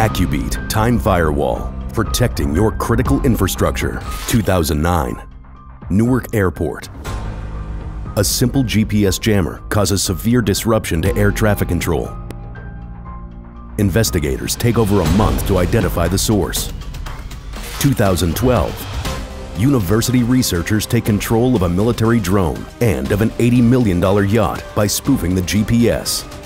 AccuBeat Time Firewall, protecting your critical infrastructure. 2009. Newark Airport. A simple GPS jammer causes severe disruption to air traffic control. Investigators take over a month to identify the source. 2012. University researchers take control of a military drone and of an $80 million yacht by spoofing the GPS.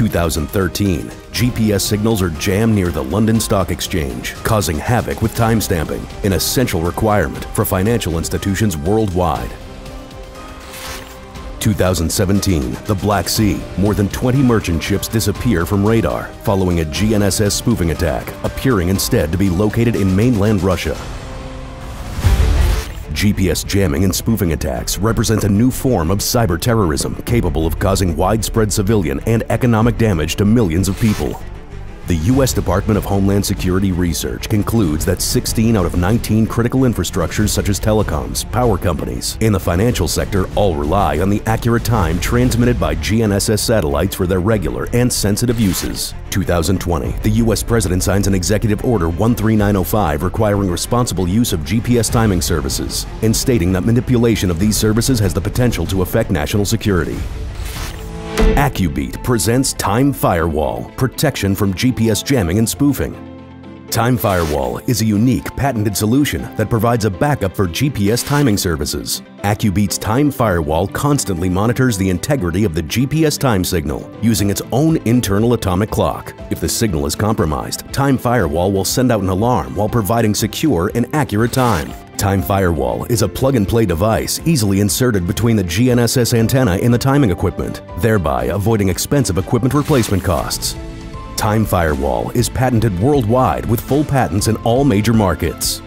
2013, GPS signals are jammed near the London Stock Exchange, causing havoc with timestamping, an essential requirement for financial institutions worldwide. 2017, the Black Sea. More than 20 merchant ships disappear from radar following a GNSS spoofing attack, appearing instead to be located in mainland Russia. GPS jamming and spoofing attacks represent a new form of cyber terrorism capable of causing widespread civilian and economic damage to millions of people. The U.S. Department of Homeland Security research concludes that 16 out of 19 critical infrastructures such as telecoms, power companies, and the financial sector all rely on the accurate time transmitted by GNSS satellites for their regular and sensitive uses. 2020, the U.S. President signs an Executive Order 13905 requiring responsible use of GPS timing services and stating that manipulation of these services has the potential to affect national security. AccuBeat presents Time Firewall, protection from GPS jamming and spoofing. Time Firewall is a unique patented solution that provides a backup for GPS timing services. AccuBeat's Time Firewall constantly monitors the integrity of the GPS time signal using its own internal atomic clock. If the signal is compromised, Time Firewall will send out an alarm while providing secure and accurate time. Time Firewall is a plug-and-play device easily inserted between the GNSS antenna and the timing equipment, thereby avoiding expensive equipment replacement costs. Time Firewall is patented worldwide with full patents in all major markets.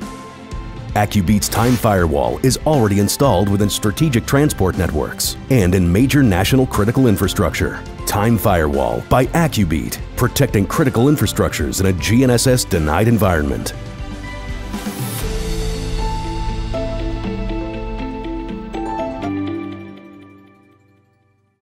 AccuBeat's Time Firewall is already installed within strategic transport networks and in major national critical infrastructure. Time Firewall by AccuBeat, protecting critical infrastructures in a GNSS denied environment.